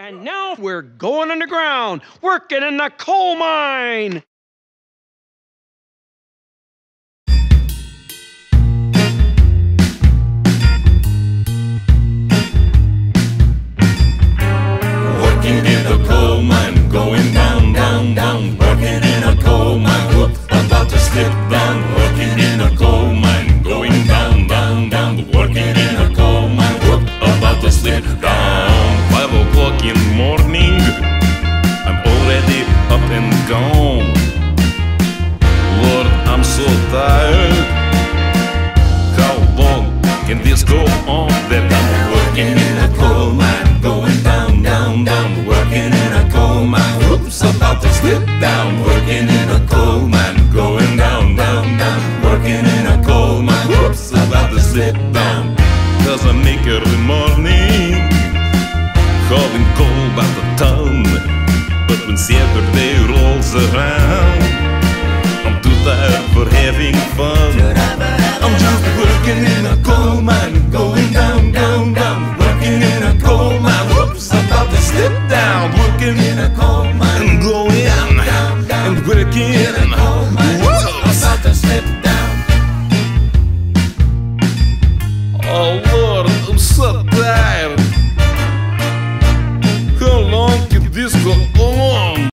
And now we're going underground, working in the coal mine. Working in a coal mine, going down, down, down. Working in a coal mine, whoop, about to slip down. Working in a coal mine, going down, down, down. Working in a go on? That I'm working in a coal mine, going down, down, down. Working in a coal mine, whoops, about to slip down. Working in a coal mine, going down, down, down. Working in a coal mine, whoops, about to slip down. Cause I make early morning, hauling coal by the ton. But when Saturday rolls around, down, working in a coal mine. I'm going down, down, down, and working in a coal mine. Whoa. About to slip down. Oh Lord, I'm so tired. How long can this go on?